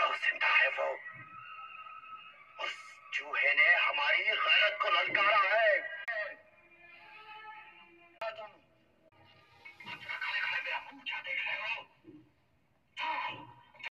जो ज़िंदा है वो उस चूहे ने हमारी गैरत को ललका